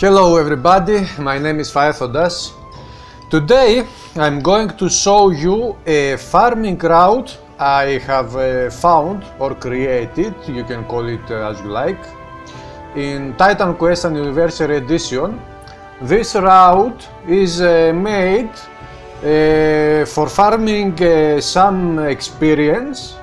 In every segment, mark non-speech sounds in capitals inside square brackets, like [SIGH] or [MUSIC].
Hello everybody, my name is Faethodas. Today I'm going to show you a farming route I have uh, found or created, you can call it uh, as you like, in Titan Quest Anniversary Edition. This route is uh, made for farming some experience,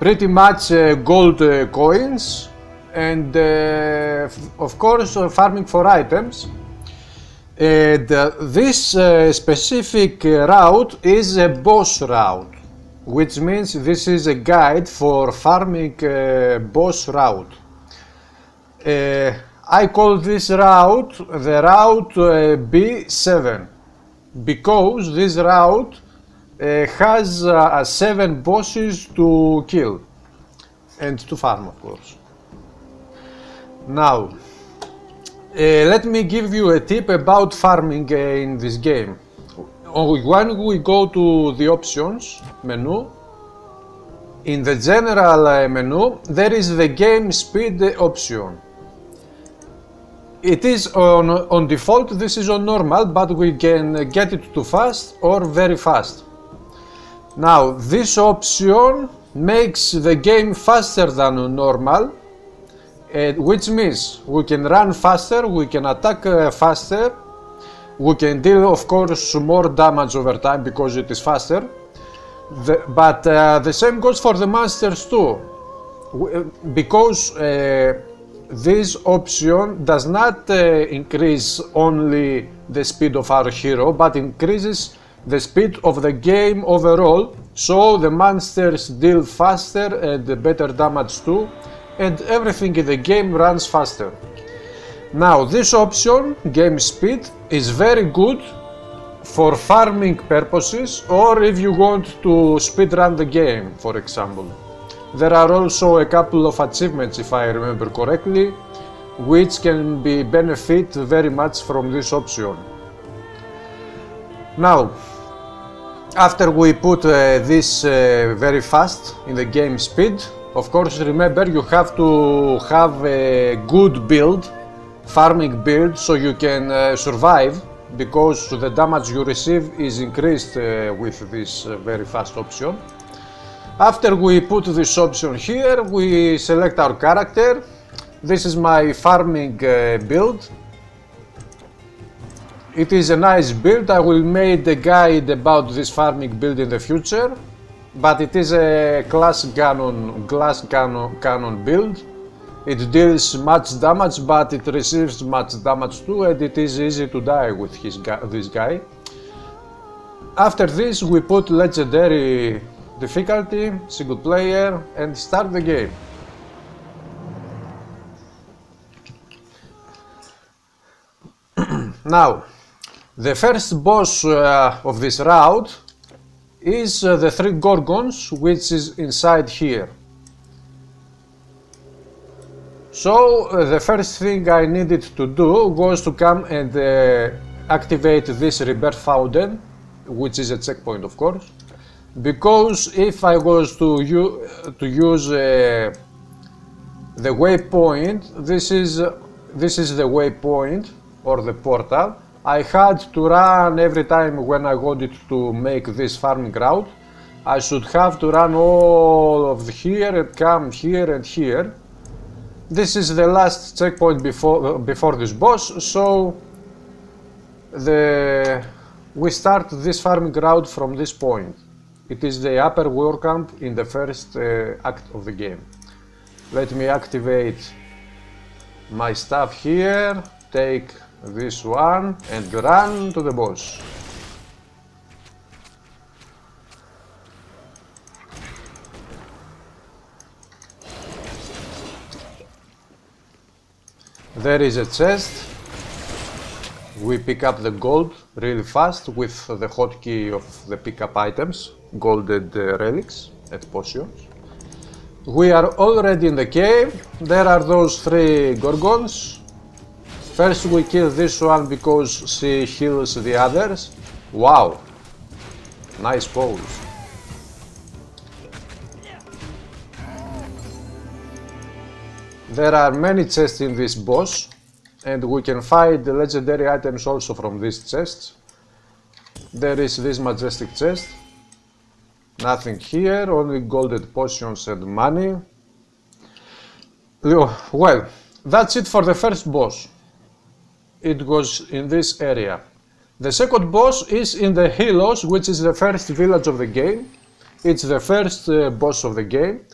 pretty much gold coins and of course farming for items. And this specific route is a boss route which means this is a guide for farming uh, boss route. Uh, I call this route the route uh, B7 because this route uh, has uh, seven bosses to kill and to farm of course. Now uh, let me give you a tip about farming in this game when we go to the options menu, in the general uh, menu, there is the game speed option. It is on, on default, this is on normal, but we can get it to fast or very fast. Now, this option makes the game faster than normal, uh, which means we can run faster, we can attack uh, faster, we can deal of course more damage over time because it is faster. The, but uh, the same goes for the monsters too. Uh, because uh, this option does not uh, increase only the speed of our hero but increases the speed of the game overall. So the monsters deal faster and better damage too and everything in the game runs faster now this option, game speed, is very good for farming purposes or if you want to speedrun the game, for example. There are also a couple of achievements, if I remember correctly, which can be benefit very much from this option. Now, after we put uh, this uh, very fast in the game speed, of course remember you have to have a good build farming build so you can uh, survive because the damage you receive is increased uh, with this uh, very fast option. After we put this option here, we select our character. This is my farming uh, build. It is a nice build. I will make a guide about this farming build in the future, but it is a glass cannon, glass cannon, cannon build. It deals much damage, but it receives much damage too, and it is easy to die with his this guy. After this, we put legendary difficulty, single player, and start the game. [CLEARS THROAT] now, the first boss uh, of this route is uh, the three Gorgons, which is inside here. So uh, the first thing I needed to do was to come and uh, activate this rebirth fountain, which is a checkpoint of course, because if I was to, to use uh, the waypoint, this is, this is the waypoint or the portal, I had to run every time when I wanted to make this farming route, I should have to run all of here and come here and here this is the last checkpoint before before this boss, so the we start this farming route from this point. It is the upper war camp in the first uh, act of the game. Let me activate my stuff here, take this one and run to the boss. There is a chest. We pick up the gold really fast with the hotkey of the pickup items, golded uh, relics and potions. We are already in the cave. There are those three gorgons. First we kill this one because she heals the others. Wow! Nice pose. There are many chests in this boss and we can find legendary items also from these chests. There is this majestic chest. Nothing here, only golden potions and money. Well, that's it for the first boss. It was in this area. The second boss is in the Helos, which is the first village of the game. It's the first uh, boss of the game.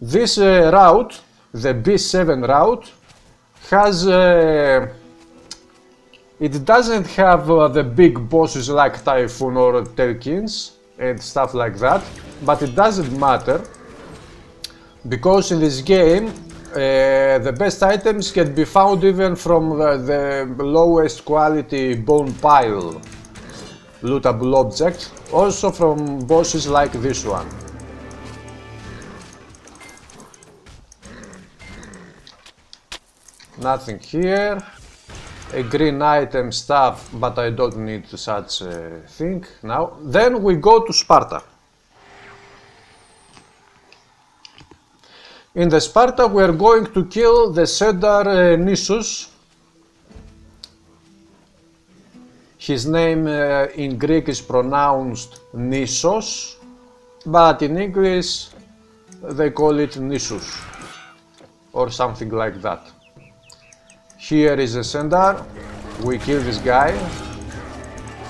This uh, route, the B7 route, has uh, it doesn't have uh, the big bosses like Typhon or Telkines and stuff like that, but it doesn't matter because in this game uh, the best items can be found even from the, the lowest quality bone pile lootable object, also from bosses like this one. Nothing here. A green item stuff, but I don't need such a thing now. Then we go to Sparta. In the Sparta we are going to kill the Centaur uh, Nissus. His name uh, in Greek is pronounced Nisos, but in English they call it Nissus or something like that. Here is a Centaur. We kill this guy.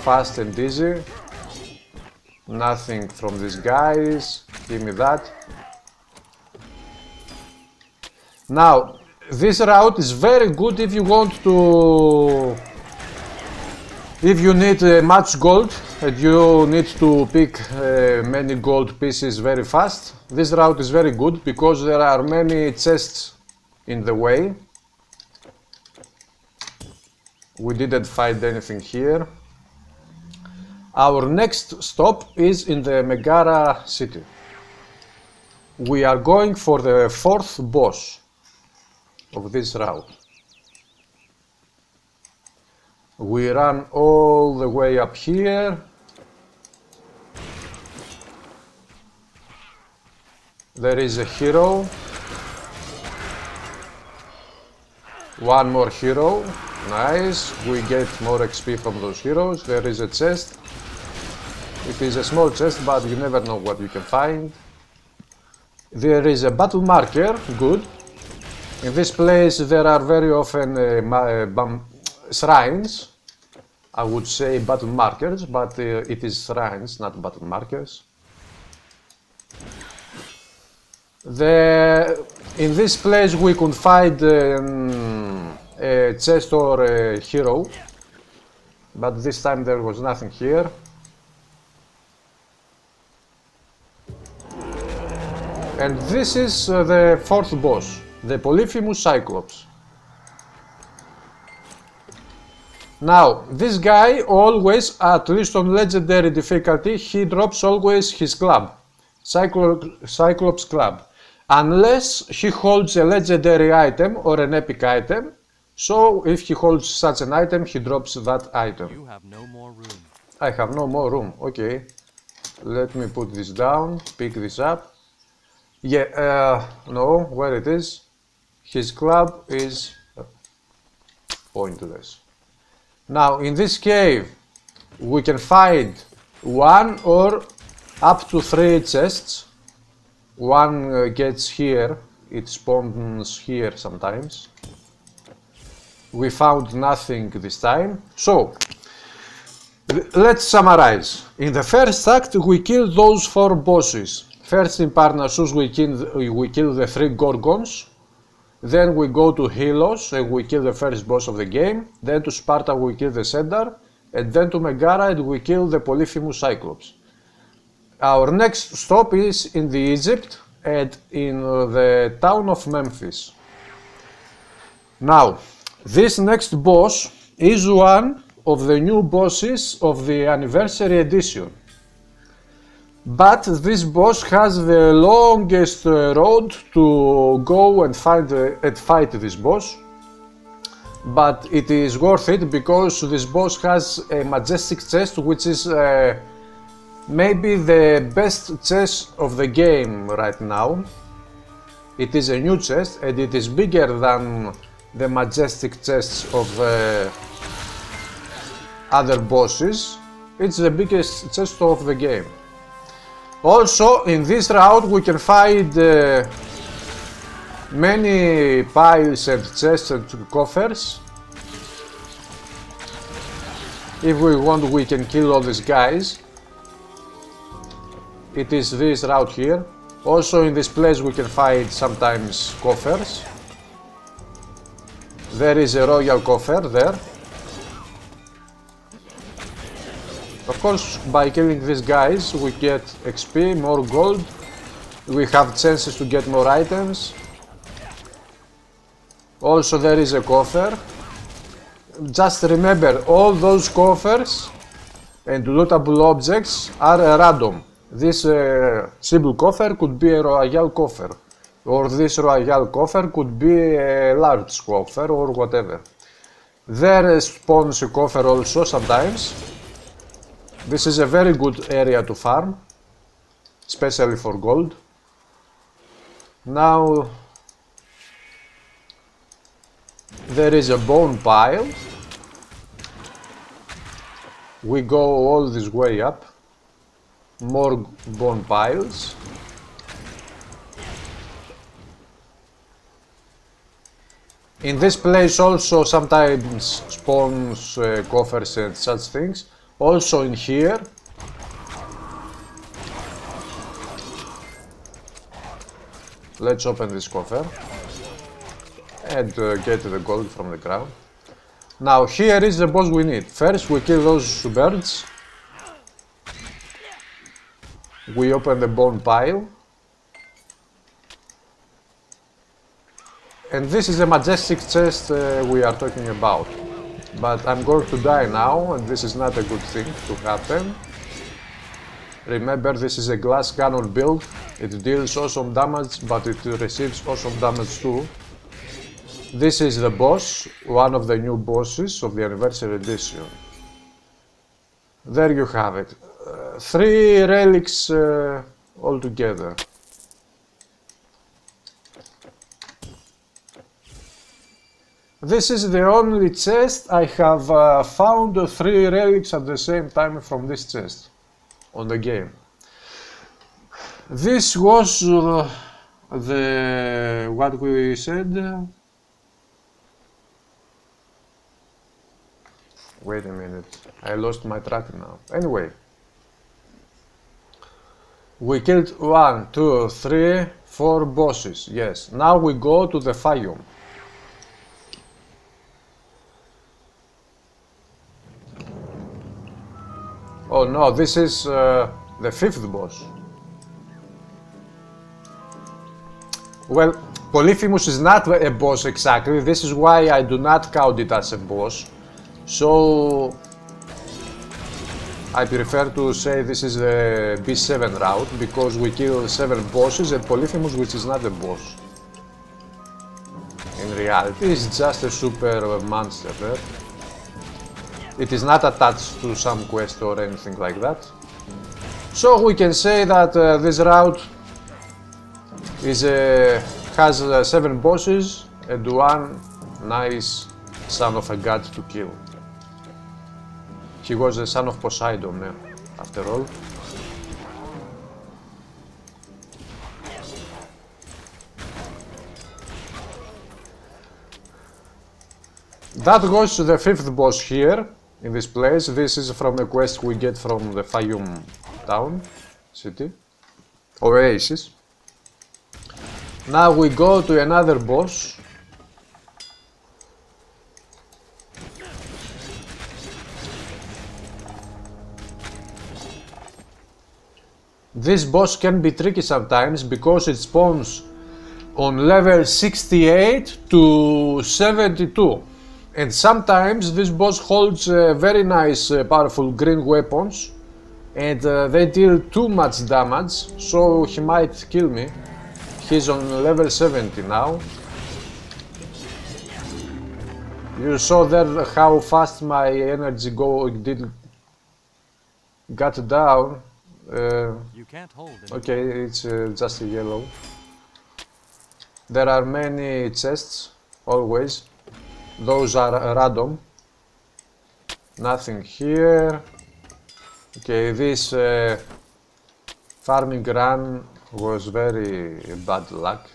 Fast and easy. Nothing from these guys. Give me that. Now, this route is very good if you want to... If you need uh, much gold and you need to pick uh, many gold pieces very fast, this route is very good because there are many chests in the way we didn't find anything here. Our next stop is in the Megara city. We are going for the fourth boss of this route. We run all the way up here. There is a hero. One more hero. Nice, we get more XP from those heroes. There is a chest. It is a small chest, but you never know what you can find. There is a battle marker, good. In this place there are very often uh, uh, shrines. I would say battle markers, but uh, it is shrines, not battle markers. The, in this place we could find um, a chest or a hero, but this time there was nothing here. And this is uh, the fourth boss, the Polyphemus Cyclops. Now, this guy always, at least on legendary difficulty, he drops always his club, Cyclops, Cyclops club, unless he holds a legendary item or an epic item, so if he holds such an item, he drops that item. You have no more room. I have no more room. Okay. Let me put this down, pick this up. Yeah, uh, no, where it is. His club is pointless. Now, in this cave, we can find one or up to three chests. One uh, gets here, it spawns here sometimes we found nothing this time. So, let's summarize. In the first act, we killed those four bosses. First in Parnassus, we killed, we killed the three Gorgons. Then we go to Helos and we kill the first boss of the game. Then to Sparta, we kill the Centaur. And then to Megara and we kill the Polyphemus Cyclops. Our next stop is in the Egypt and in uh, the town of Memphis. Now, this next boss is one of the new bosses of the anniversary edition. But this boss has the longest uh, road to go and find uh, and fight this boss. But it is worth it because this boss has a majestic chest which is uh, maybe the best chest of the game right now. It is a new chest and it is bigger than the majestic chests of uh, other bosses. It's the biggest chest of the game. Also, in this route we can find uh, many piles and chests and coffers. If we want, we can kill all these guys. It is this route here. Also in this place we can find sometimes coffers. There is a royal coffer there. Of course, by killing these guys, we get XP, more gold, we have chances to get more items. Also, there is a coffer. Just remember, all those coffers and lootable objects are random. This uh, simple coffer could be a royal coffer, or this royal coffer could be a large coffer, or whatever. There spawns a coffer also sometimes. This is a very good area to farm, especially for gold. Now there is a bone pile. We go all this way up more bone piles. In this place also sometimes spawns uh, coffers and such things. Also in here. Let's open this coffer and uh, get the gold from the ground. Now here is the boss we need. First we kill those birds we open the bone pile. And this is a majestic chest uh, we are talking about. But I'm going to die now, and this is not a good thing to happen. Remember, this is a glass cannon build. It deals awesome damage, but it receives awesome damage too. This is the boss, one of the new bosses of the Anniversary Edition. There you have it three relics uh, altogether. This is the only chest I have uh, found three relics at the same time from this chest on the game. This was uh, the what we said Wait a minute, I lost my track now. Anyway, we killed one, two, three, four bosses, yes. Now we go to the Fayum. Oh no, this is uh, the fifth boss. Well, Polyphemus is not a boss exactly, this is why I do not count it as a boss. So I prefer to say this is the B7 route because we kill 7 bosses and Polyphemus which is not a boss. In reality it's just a super monster there. It is not attached to some quest or anything like that. So we can say that uh, this route is uh, has uh, 7 bosses and one nice son of a god to kill. He was the son of Poseidon, after all. That was the fifth boss here, in this place. This is from a quest we get from the Fayum town, city, oasis. Now we go to another boss This boss can be tricky sometimes because it spawns on level 68 to 72 and sometimes this boss holds uh, very nice uh, powerful green weapons and uh, they deal too much damage so he might kill me he's on level 70 now you saw there how fast my energy go did got down uh, you can't hold it. Okay, it's uh, just a yellow. There are many chests, always. Those are random. Nothing here. Okay, this uh, farming run was very bad luck.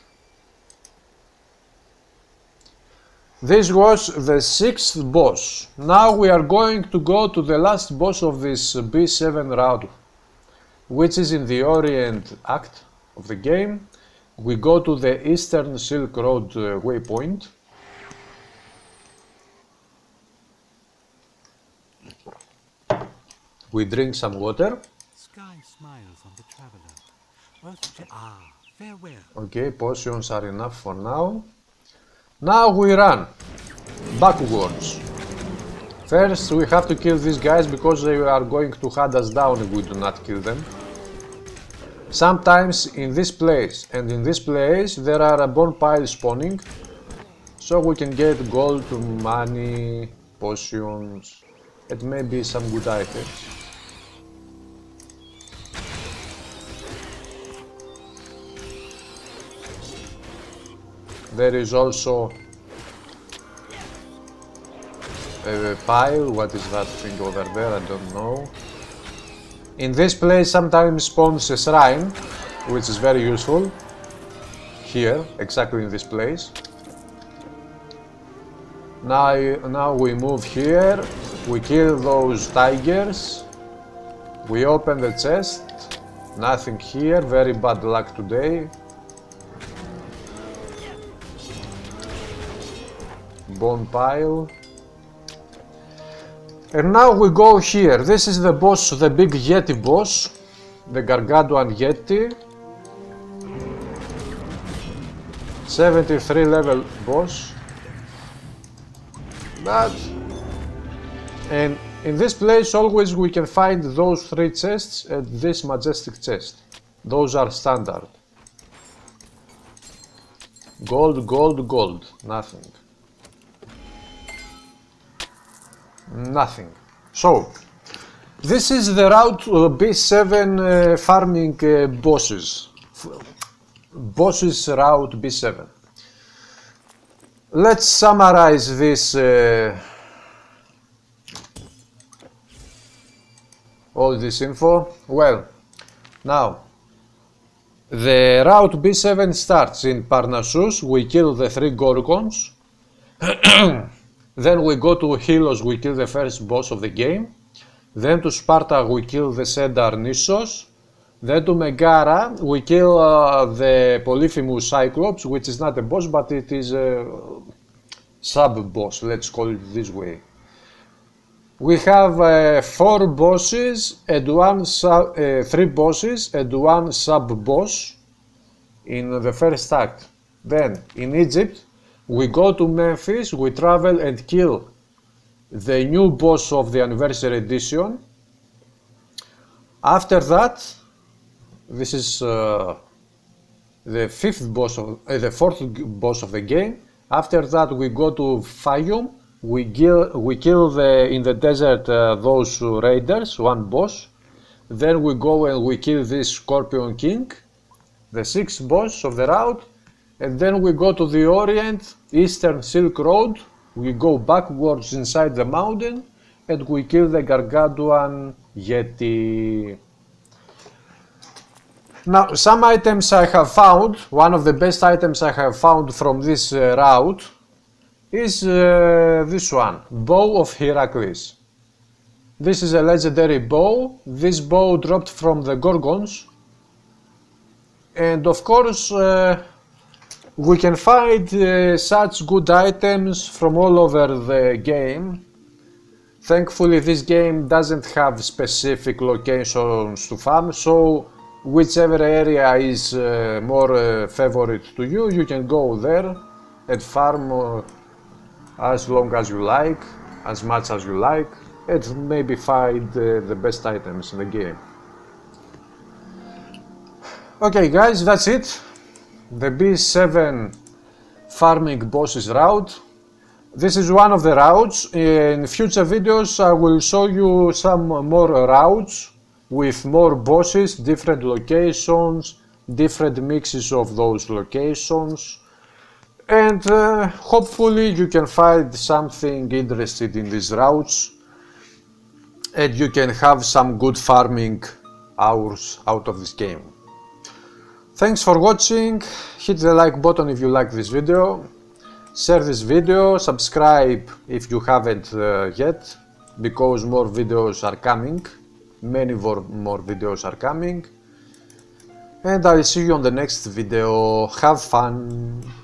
This was the sixth boss. Now we are going to go to the last boss of this B7 route, which is in the Orient Act of the game. We go to the Eastern Silk Road uh, waypoint. We drink some water. Sky smiles on the traveler. Earth to ah, farewell. Okay, potions are enough for now. Now we run backwards. First we have to kill these guys because they are going to hunt us down if we do not kill them. Sometimes in this place and in this place there are a bone pile spawning so we can get gold, money, potions and maybe some good items. There is also a pile. What is that thing over there? I don't know. In this place sometimes spawns a shrine, which is very useful. Here, exactly in this place. Now, now we move here, we kill those tigers, we open the chest, nothing here, very bad luck today. Bone pile. And now we go here. This is the boss, the big Yeti boss, the Gargantuan Yeti. 73 level boss. But, and in this place always we can find those three chests and this majestic chest. Those are standard. Gold, gold, gold, nothing. Nothing. So, this is the route uh, B7 uh, farming uh, bosses. Bosses route B7. Let's summarize this uh, all this info. Well, now the route B7 starts in Parnassus. We kill the three Gorgons. [CLEARS THROAT] Then we go to Helos, we kill the first boss of the game. Then to Sparta, we kill the Centaur Nissos. Then to Megara, we kill uh, the Polyphemus Cyclops, which is not a boss, but it is a sub-boss, let's call it this way. We have uh, four bosses and one sub, uh, three bosses and one sub-boss in the first act. Then in Egypt, we go to Memphis, we travel and kill the new boss of the anniversary edition. After that, this is uh, the fifth boss of uh, the fourth boss of the game. After that, we go to Fayum. We kill we kill the in the desert uh, those raiders, one boss. Then we go and we kill this Scorpion King, the sixth boss of the route and then we go to the Orient, Eastern Silk Road, we go backwards inside the mountain, and we kill the Gargantuan Yeti. Now, some items I have found, one of the best items I have found from this uh, route is uh, this one, Bow of Heracles. This is a legendary bow. This bow dropped from the Gorgons. And of course, uh, we can find uh, such good items from all over the game. Thankfully this game doesn't have specific locations to farm, so whichever area is uh, more uh, favorite to you, you can go there and farm uh, as long as you like, as much as you like, and maybe find uh, the best items in the game. Okay guys, that's it the B7 farming bosses route. This is one of the routes. In future videos I will show you some more routes with more bosses, different locations, different mixes of those locations. and uh, hopefully you can find something interested in these routes and you can have some good farming hours out of this game. Thanks for watching, hit the like button if you like this video, share this video, subscribe if you haven't uh, yet, because more videos are coming, many more, more videos are coming, and I'll see you on the next video, have fun!